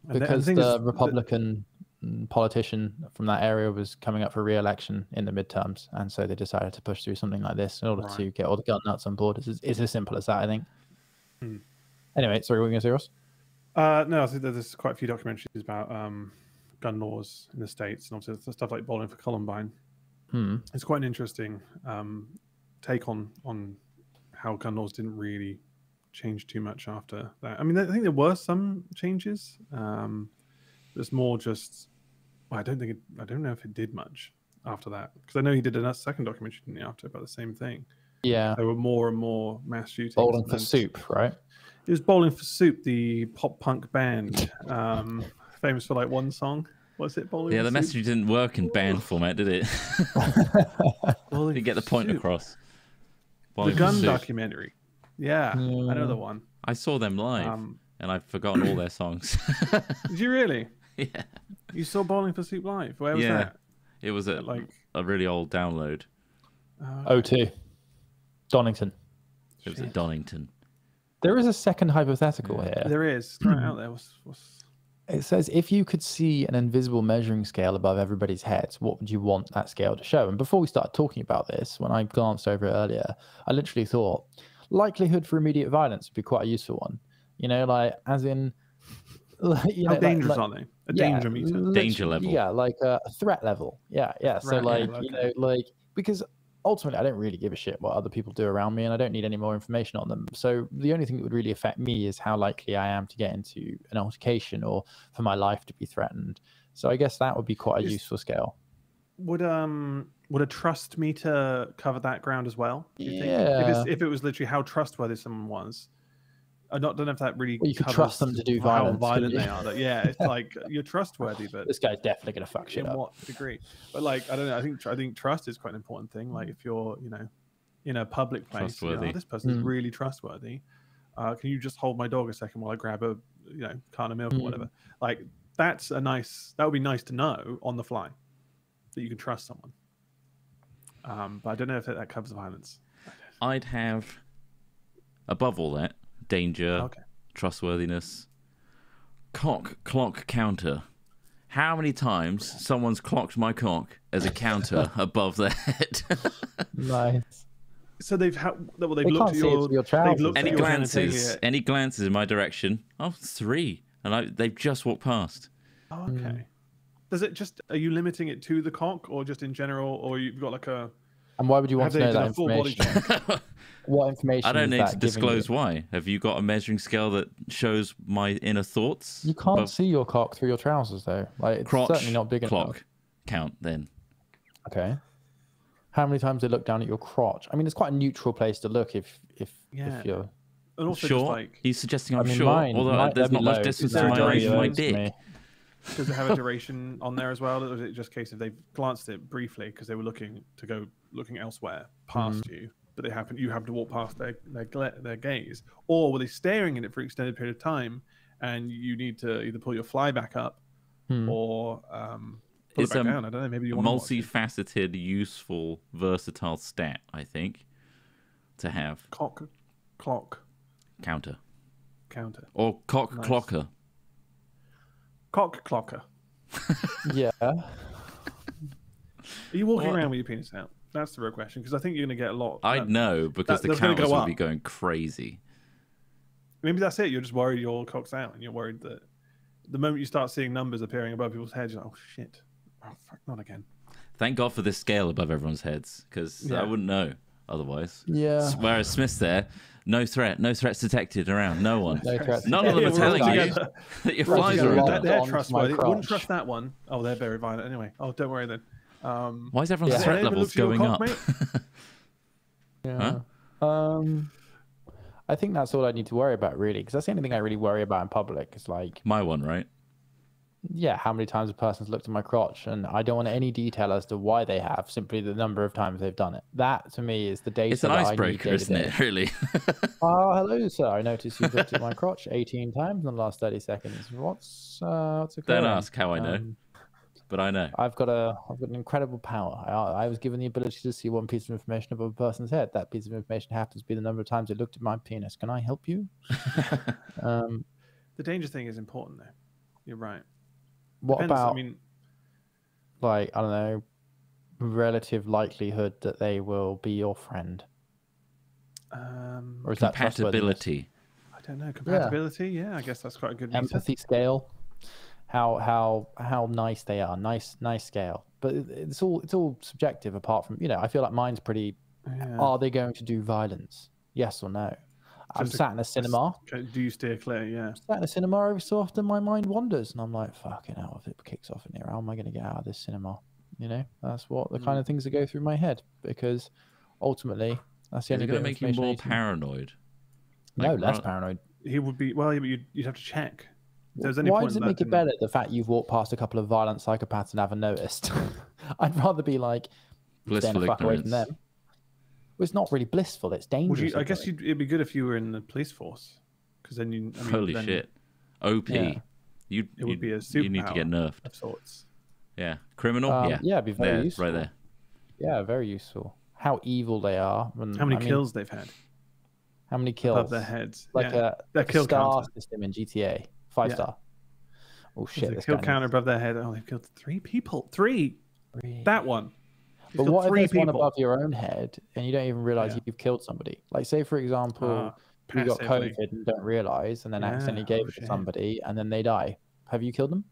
The- because the, Republican mm, politician from that area was coming up for re-election in the midterms, and so they decided to push through something like this in order to get all the gun nuts on board. It's, it's as simple as that, I think. Hmm. Anyway, sorry, what were you going to say, Ross? Uh, no, I think there's quite a few documentaries about um, gun laws in the states, and obviously stuff like Bowling for Columbine. Hmm. It's quite an interesting um, take on on how gun laws didn't really change too much after that. I mean, I think there were some changes. Um, it's more just well, I don't think it, I don't know if it did much after that because I know he did a second documentary didn't he, after about the same thing. Yeah, There were more and more mass shootings. bowling for then- soup, right? It was Bowling for Soup, the pop punk band, um, famous for like one song. What's it? Bowling Yeah, for the Soup? message didn't work in band format, did it? Bowling Didn't get the point Soup. across. The Bowling for gun Soup. documentary. Yeah, I know the one. I saw them live, Um, and I've forgotten all their songs. did you really? yeah, You saw Bowling for Soup live? Where was Yeah. that? it was a Like, a really old download. uh, O2, Donington. It was at Donington. There is a second hypothetical Yeah. here. there is. Throw it out there. What's, what's... It says if you could see an invisible measuring scale above everybody's heads, what would you want that scale to show? And before we started talking about this, when I glanced over it earlier, I literally thought likelihood for immediate violence would be quite a useful one. You know, like as in, like, you know, How like- dangerous like- are they? A yeah, danger meter. Danger level. Yeah, like a threat level. Yeah, yeah. So Threat like level, you okay. know, like because ultimately I don't really give a shit what other people do around me, and I don't need any more information on them. So the only thing that would really affect me is how likely I am to get into an altercation or for my life to be threatened. So I guess that would be quite a Is- useful scale. Would um would a trust meter cover that ground as well? do you think? If, Yeah. it's, if it was literally how trustworthy someone was. I don't, don't know if that really. Well, you could covers trust them to do how violent they are. That, yeah, it's like you're trustworthy, but This guy's definitely gonna fuck shit in up. what degree? But like, I don't know. I think I think trust is quite an important thing. Like, if you're, you know, in a public place, you know, "Oh, this person is Mm. really trustworthy. Uh, can you just hold my dog a second while I grab a, you know, carton of milk or Mm. whatever? Like, that's a nice. That would be nice to know on the fly that you can trust someone. Um, but I don't know if that, that covers violence. I'd have, above all that, danger, Okay. trustworthiness, cock clock counter. How many times someone's clocked my cock as a counter above their head? Nice. So they've had. Well, they've They looked at your. your they've trousers, looked any glances, any glances in my direction? Oh, three, and I, they've just walked past. Oh, okay. Does it just? Are you limiting it to the cock, or just in general, or you've got like a? And why would you want to they know that full body information? check? What information? I don't is need that to disclose You? why. Have you got a measuring scale that shows my inner thoughts? you can't above see your cock through your trousers, though. Like it's crotch certainly not big clock enough. count then. Okay. How many times they look down at your crotch? I mean, it's quite a neutral place to look if if Yeah. if you're. And also, Sure. just like, He's suggesting I I'm mean, sure, mine, although mine- there's that'd not much low, distance to my, a duration my dick. Does it have a duration on there as well, or is it just a case of they've glanced at it briefly because they were looking to go looking elsewhere past Mm. you, but they happen you happen to walk past their their, their gaze, or were they staring at it for an extended period of time, and you need to either pull your fly back up Hmm. or um, pull It's it back a down. I don't know. Maybe you want to multifaceted, useful, versatile stat, I think, to have cock clock counter counter or cock Nice. clocker. Cock clocker. Yeah. Are you walking What? around with your penis out? That's the real question because I think you're going to get a lot. I that- know because that- the that's gonna go will be going crazy. Maybe that's it. You're just worried your cock's out, and you're worried that the moment you start seeing numbers appearing above people's heads, you're like, oh shit, oh fuck, not again. Thank God for this scale above everyone's heads because Yeah. I wouldn't know otherwise. Yeah. S- Whereas Smith's there, no threat, no threats detected around, no one. No threats. None of them are telling you together. that your flies are locked done. They're onto my trustworthy. Wouldn't trust that one. Oh, they're very violent anyway. Oh, don't worry then. Um, Why is everyone's Yeah. threat Anyone levels looked at your going up? cock, mate? Yeah. Um, I think that's all I need to worry about, really, because that's the only thing I really worry about in public. It's like, My one, right? Yeah, how many times a person's looked at my crotch, and I don't want any detail as to why they have, simply the number of times they've done it. That to me is the data. It's an that I need icebreaker, isn't day. it? Really? Oh, hello, sir. I noticed you've looked at my crotch 18 times in the last 30 seconds. What's uh, what's occurring? Don't ask how I know, Um, but I know. I've got a I've got an incredible power. I, I was given the ability to see one piece of information above a person's head. That piece of information happens to be the number of times they looked at my penis. Can I help you? um, the danger thing is important, though. You're right. What Depends, about I mean, like I don't know, relative likelihood that they will be your friend, um, or is that? Compatibility. I don't know. Compatibility. Yeah. I guess that's quite a good meter. empathy scale? How how how nice they are, nice nice scale. But it's all it's all subjective. Apart from you know, I feel like mine's pretty. Yeah. Are they going to do violence? Yes or no? I'm Just a- sat in a cinema. Do you steer clear? Yeah. sat in a cinema every so often my mind wanders and I'm like, fucking hell, if it kicks off in here, how am I going to get out of this cinema? You know, that's what the Mm. kind of things that go through my head because ultimately that's the Is only it bit going of to make you more need to- paranoid? No, less paranoid. He would be. Well, you'd, you'd have to check. There's any Why point does it make it better the fact you've walked past a couple of violent psychopaths and haven't noticed? I'd rather be like, staying Blissful the fuck away from them. Well, it's not really blissful. It's Would dangerous. you, I guess you'd, it'd be good if you were in the police force, because then you. I mean, Holy then shit. OP. Yeah. You, It would you, be a you need to get nerfed. Of sorts. Yeah. Criminal? Um, yeah. yeah, it'd be very there, useful. right there. Yeah, very useful. How evil they are. and- How many I mean, kills they've had How many kills? above their heads? like yeah. a, Their like a kill star counter. system in GTA, five Yeah. star. Oh There's shit! a kill guy counter above their head. Oh, they've killed three people. Three. three. That one. He's But killed what if three there's one above your own head and you don't even realize Yeah. you've killed somebody? Like, say for example, Uh, you got. COVID and don't realize, and then accidentally gave oh, it to shit. somebody, and then they die. Have you killed them?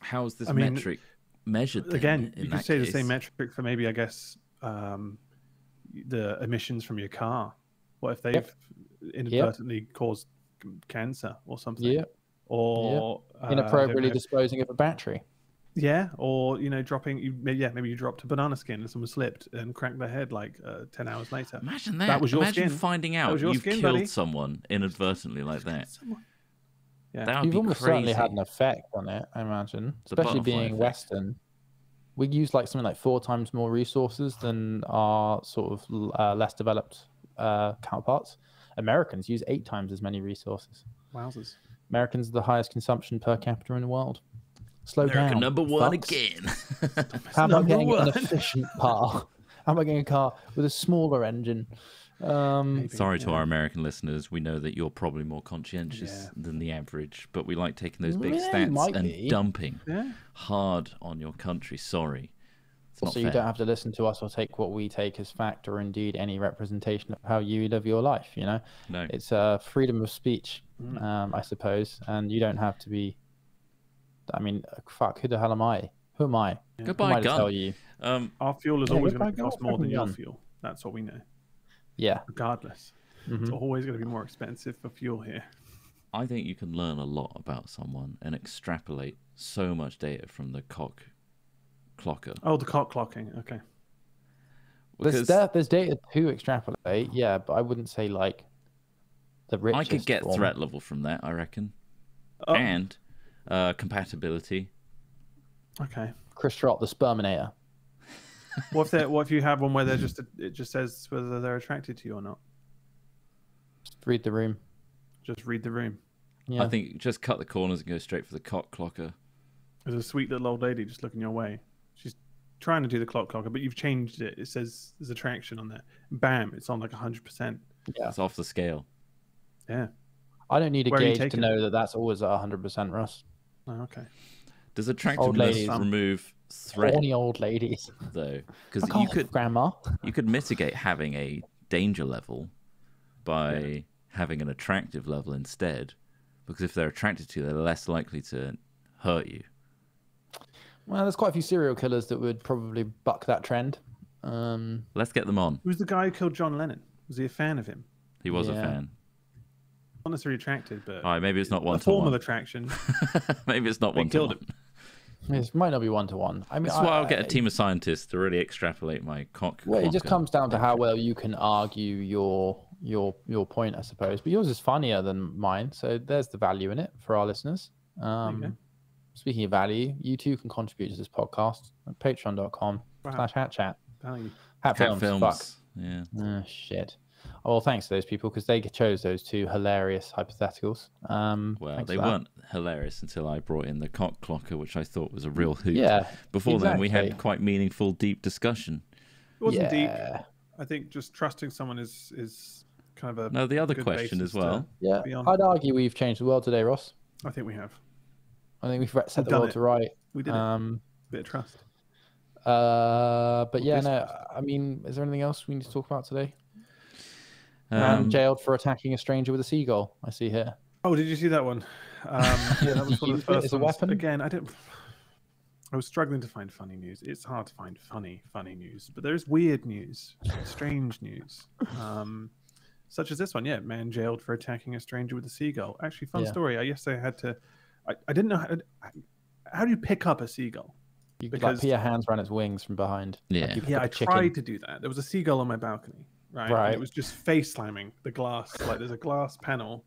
How's this I mean, metric measured? then Again, in you could that say the same metric for maybe, I guess, um, the emissions from your car. What if they've inadvertently caused cancer or something? Yeah. or uh, Inappropriately know. disposing of a battery. Yeah, or you know, dropping. You, yeah, maybe you dropped a banana skin and someone slipped and cracked their head like uh, ten hours later. Imagine that. That was your Imagine skin. finding That out was your you've skin, killed buddy. someone inadvertently like that. Yeah. That would You've be almost crazy. certainly had an effect on it, I imagine. The Especially being effect. Western. We use like something like four times more resources than our sort of uh, less developed uh, counterparts. Americans use eight times as many resources. Wowzers. Americans are the highest consumption per capita in the world. Slow America down. number one fucks. again. How about Number getting one. an efficient car? How about getting a car with a smaller engine? Um, Maybe, Sorry to yeah. our American listeners. We know that you're probably more conscientious Yeah. than the average, but we like taking those big Yeah, stats and be. dumping Yeah. hard on your country. Sorry. so not also, you don't have to listen to us or take what we take as fact or indeed any representation of how you live your life. You know, No. it's uh, freedom of speech, Mm. um, I suppose, and you don't have to be. I mean, fuck, who the hell am I? Who am I? Who am Goodbye, I to tell gun. you? Um, Our fuel is Yeah, always going to cost more than and your fuel. That's what we know. Yeah. Regardless, it's mhm. always going to be more expensive for fuel here. I think you can learn a lot about someone and extrapolate so much data from the cock clocker. Oh, the cock clocking. Okay. There's, Because there, there's data to extrapolate, yeah, but I wouldn't say like the rich. I could get form. threat level from that, I reckon. Oh, And uh, compatibility. okay. Chris Trott, the Sperminator. What if they What if you have one where they're just it just says whether they're attracted to you or not? Just read the room. Just read the room. Yeah. I think just cut the corners and go straight for the cock clocker. There's a sweet little old lady just looking your way. She's trying to do the clock clocker, but you've changed it. It says there's attraction on there. Bam! It's on like hundred percent. Yeah. It's off the scale. Yeah. I don't need a Where gauge to know that that's always at 100%, Ross. Oh, okay. Does attractiveness remove threat Horny old ladies. though? Because you could Grandma. you could mitigate having a danger level by having an attractive level instead. Because if they're attracted to you, they're less likely to hurt you. Well, there's quite a few serial killers that would probably buck that trend. Um, Let's get them on. Who's the guy who killed John Lennon? Was he a fan of him? He was a fan. Not necessarily attracted, but All right, maybe it's not one a to form of attraction. maybe it's not They one to killed one. him. it might not be one to one. I mean, That's why I- I'll get a I- team of scientists to really extrapolate my cock. Well, it just comes down to how well you can argue your your your point, I suppose. But yours is funnier than mine, so there's the value in it for our listeners. go. Um, speaking of value, you too can contribute to this podcast at patreon.com Wow. slash hat chat. Value. Hat, Cat films, films. fuck. Yeah. Oh, shit. Oh, well, thanks to those people because they chose those two hilarious hypotheticals. Um, Well, they weren't hilarious until I brought in the cock clocker, which I thought was a real hoot. Yeah. Before then, we had quite meaningful, deep discussion. It wasn't deep. I think just trusting someone is is kind of a. No, the other good question as well. Yeah. I'd argue we've changed the world today, Ross. I think we have. I think we've re- set We've the world it. to right. We did it. Um, Bit of trust. uh, but yeah, no, was- I mean, is there anything else we need to talk about today? Um, Man jailed for attacking a stranger with a seagull. I see here. Oh, did you see that one? Um, yeah, that was one of the first as ones. weapon? Again, I didn't. I was struggling to find funny news. It's hard to find funny, funny news, but there's weird news, strange news, um, such as this one. Yeah, man jailed for attacking a stranger with a seagull. Actually, fun Yeah. story. I yesterday had to. I, I didn't know how. To, how do you pick up a seagull? You could like Because- put your hands around its wings from behind. Yeah. you pick Yeah, I chicken. tried to do that. There was a seagull on my balcony, right? And it was just face slamming the glass. Like there's a glass panel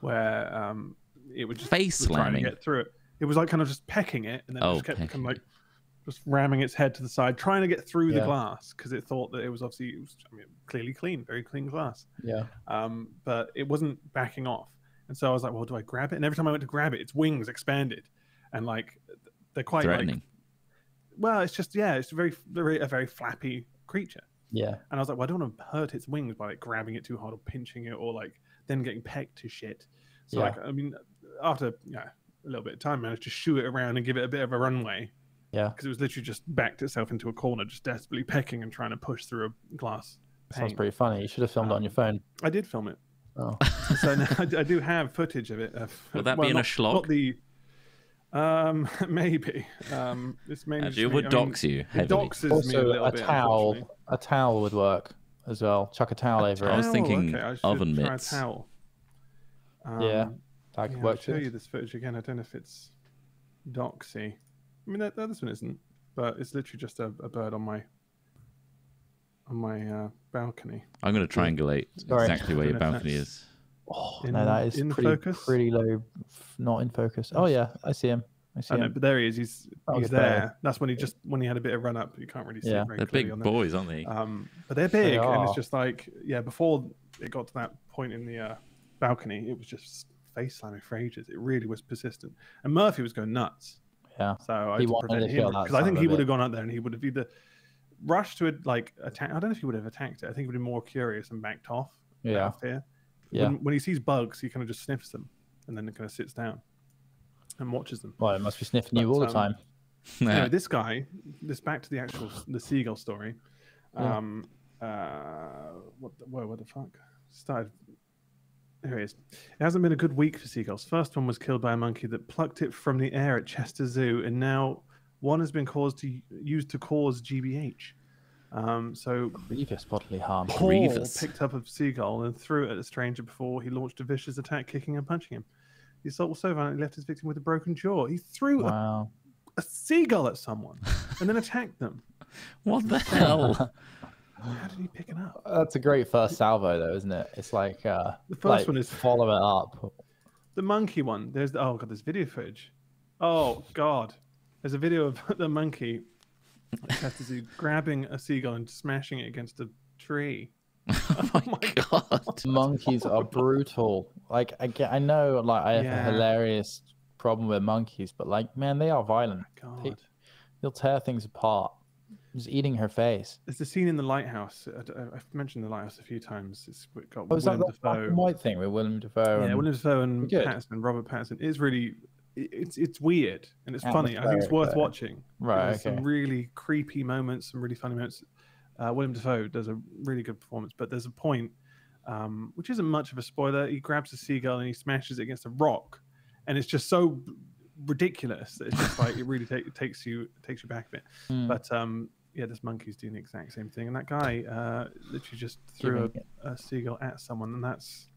where um, it would just Face to slamming? get through it. It was like kind of just pecking it, and then it Oh, just kept kind of like just ramming its head to the side, trying to get through the glass because it thought that it was obviously it was, I mean, clearly clean, very clean glass. Yeah. Um, but it wasn't backing off, and so I was like, "Well, do I grab it?" And every time I went to grab it, its wings expanded, and like they're quite like well, it's just yeah, it's very very a very flappy creature. Yeah. And I was like, well, I don't want to hurt its wings by like grabbing it too hard or pinching it or like then getting pecked to shit. So Yeah. like, I mean, after yeah, a little bit of time, I managed to shoo it around and give it a bit of a runway Yeah. because it was literally just backed itself into a corner, just desperately pecking and trying to push through a glass. Sounds pretty funny. You should have filmed it on your um, phone. I did film it, Oh. so now I, I do have footage of it. Uh, of, Will that be well, in a not- schlock? Not the. Um, maybe. Um, it's mainly. Actually, just it would me- I mean, dox you It heavily. doxes me a Also, little a bit. towel. A towel would work as well. Chuck a towel over I it. was thinking okay, I should oven try a mitts. towel. Yeah. Um, That could Yeah, I'll show too. you this footage again. I don't know if it's doxy. I mean, that, that this one isn't, but it's literally just a, a bird on my on my uh, balcony. I'm going to triangulate Sorry. exactly where your Don't balcony that's- is. Oh, In- no, that is in pretty, focus? pretty low. Not in focus. Oh yeah, I see him. I see I know, him. but there he is. He's Oh, he's the bird. there. That's when he just when he had a bit of run up. You can't really see Yeah. it very They're big on boys, aren't they? Um, but they're big, and it's just like yeah. Before it got to that point in the uh, balcony, it was just face slamming for ages. It really was persistent, and Murphy was going nuts. Yeah. So I had to wanted prevent to him because I think he would have gone out there and he would have either rushed to it like attack. I don't know if he would have attacked it. I think he would have been more curious and backed off. Yeah. of fear. Yeah. When, when he sees bugs, he kind of just sniffs them and then it kind of sits down and watches them. Well, it must be sniffing you But, all the um, time. Anyway, this guy, this back to the actual the seagull story. Yeah. Um, uh, what the, whoa, what the fuck? Started. Here it is. It hasn't been a good week for seagulls. First one was killed by a monkey that plucked it from the air at Chester Zoo, and now one has been caused to used to cause GBH. Um, so Grievous bodily harm. Paul Grievous. picked up a seagull and threw it at a stranger before he launched a vicious attack, kicking and punching him. The assault was so violent he left his victim with a broken jaw. He threw a, Wow. a seagull at someone and then attacked them. what the hell? How did he pick it up? That's a great first salvo, though, isn't it? It's like uh, The first like, one is follow it up. the monkey one. There's the, oh god, there's video footage. Oh god, there's a video of the monkey Chester Zoo grabbing a seagull and smashing it against a tree. Oh, oh my god. Monkeys are brutal. Like I get, I know, like I have Yeah. a hilarious problem with monkeys, but like, man, they are violent. Oh god. They'll tear things apart. Just eating her face. There's the scene in the lighthouse. I- I- I've mentioned the lighthouse a few times. It's got Oh, is that Willem the black Dafoe. and white thing with Willem Dafoe? Yeah, and- William Dafoe and Good. Pattinson, Robert Pattinson. It's really, it- it's it's weird and it's Atmospheric, funny. I think it's worth though. watching. Right, okay. Some really creepy moments, some really funny moments. Uh, William Dafoe does a really good performance, but there's a point, um, which isn't much of a spoiler. He grabs a seagull and he smashes it against a rock, and it's just so ridiculous. that It's just like it really take, takes you takes you back a bit. Hmm. But um, yeah, this monkey's doing the exact same thing, and that guy uh, literally just threw a, a seagull at someone, and that's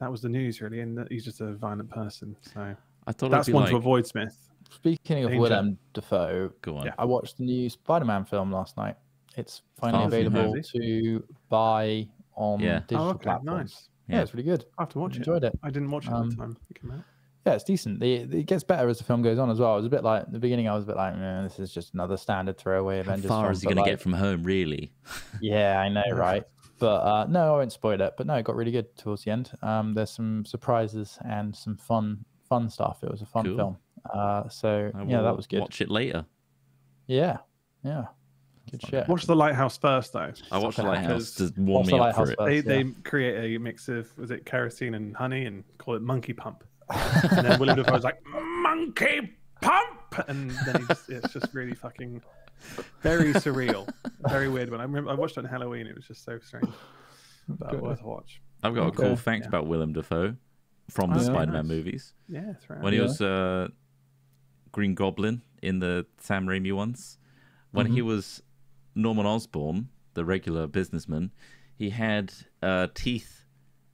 that was the news really, and he's just a violent person. So I thought that's it'd be one like, to avoid, Smith. Speaking of Danger. Willem Dafoe, Go on. Yeah. I watched the new Spider-Man film last night. It's finally Far available to buy on Yeah. digital Oh, okay, platforms. nice. Yeah. Yeah. it's really good. I have to watch it. Enjoyed it. I didn't watch it at Um, the time it came out. Yeah, it's decent. It, it gets better as the film goes on as well. It was a bit like the beginning. I was a bit like, man, this is just another standard throwaway Avengers." How Avengers far film. is he but, going to get from home, really? Yeah, I know, right? But uh, no, I won't spoil it. But no, it got really good towards the end. Um, there's some surprises and some fun, fun stuff. It was a fun Cool. film. Uh, so I yeah, that was good. Watch it later. Yeah, yeah, good shit. Watch the lighthouse first, though. I watched the Lighthouse to Because- warm Watch me The up Lighthouse for it. first. They yeah. they create a mix of was it kerosene and honey and call it monkey pump. And then William Dafoe's like monkey pump, and then he just, it's just really fucking very surreal, very weird one. I remember I watched it on Halloween. It was just so strange, but Good. worth a watch. I've got a Okay. cool fact Yeah. about Willem Dafoe from the Oh. Spider-Man Nice. movies. Yeah, throw it When he Yeah. was uh, Green Goblin in the Sam Raimi ones, when he was Norman Osborn, the regular businessman, he had uh, teeth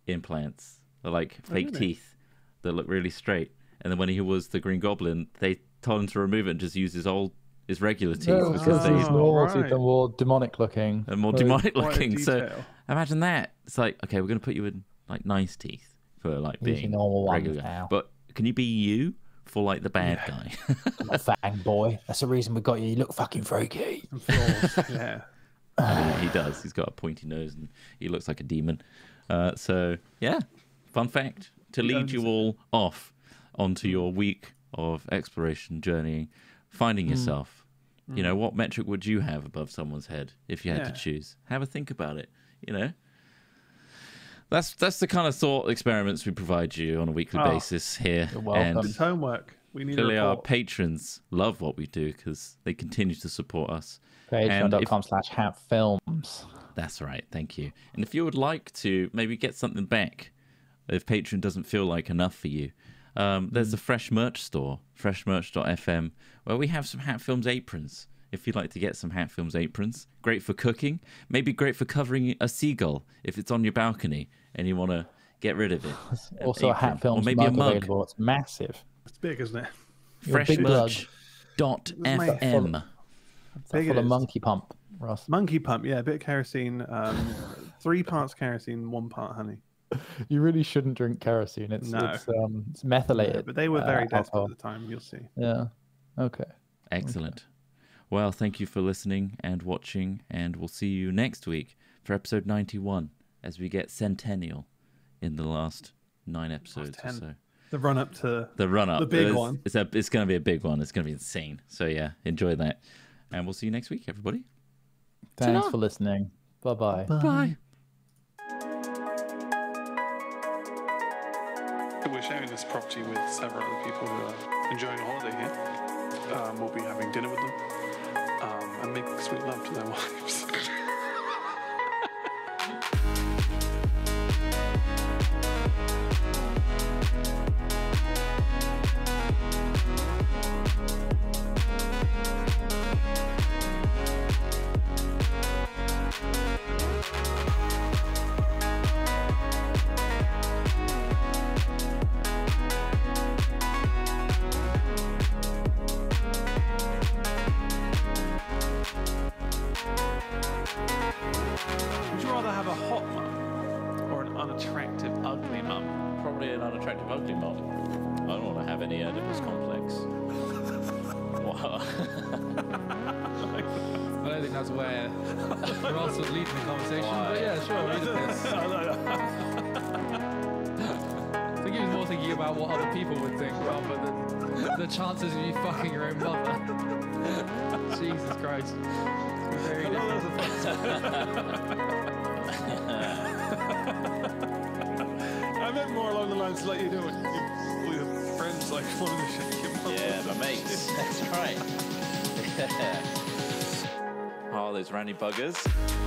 implants, like fake really? teeth that look really straight. And then when he was the Green Goblin, they told him to remove it and just use his old his regular teeth No, because because they these Oh, normal teeth right. are more demonic looking. are more demonic looking. So imagine that. It's like, okay, we're gonna put you in like nice teeth for like Use your being normal ones regular. now. But can you be you for like the bad Yeah. guy? I'm a fang boy. That's the reason we got you. You look fucking freaky. And yeah. I mean, he does. He's got a pointy nose and he looks like a demon. Uh, so yeah, fun fact to lead you all off onto your week of exploration journey, finding Hmm. yourself. You know, what metric would you have above someone's head if you had Yeah. to choose? Have a think about it. You know. That's that's the kind of thought experiments we provide you on a weekly Oh, basis here, you're welcome. and It's homework. We need clearly our patrons love what we do because they continue to support us. Patreon.com slash hat films. That's right. Thank you. And if you would like to maybe get something back, if Patreon doesn't feel like enough for you, um, there's the Fresh Merch store, freshmerch.fm, where we have some Hat Films aprons. If you'd like to get some Hat Films aprons, great for cooking, maybe great for covering a seagull if it's on your balcony and you want to Get rid of it. An Also, a. Hat Films or maybe a mug mug. available. It's massive. It's big, isn't it? Your big mug. Fresh dot my fm. It's Big it full of is. monkey pump, Ross. Monkey pump, yeah, a bit of kerosene, um, three parts kerosene, one part honey. You really shouldn't drink kerosene. It's No. it's um it's methylated. Yeah, but they were very uh, desperate at the time. You'll see. Yeah. Okay. Excellent. Well, thank you for listening and watching, and we'll see you next week for episode 91 as we get Centennial in the last nine episodes or so. The run up to The run up. The big it's, one. It's, a, it's going to be a big one. It's going to be insane. So, yeah, enjoy that. And we'll see you next week, everybody. Thanks Ta-ra. for listening. Bye-bye. Bye. We're sharing this property with several other people who are enjoying a holiday here. Um, we'll be having dinner with them and making sweet love to their wives. about what other people would think rather than the chances of you fucking your own mother. Jesus Christ. Very. I meant more along the lines like you do with your, all your friends, like wanting to shake your mum. Yeah, my mates. That's right. Yeah. Oh, those randy buggers.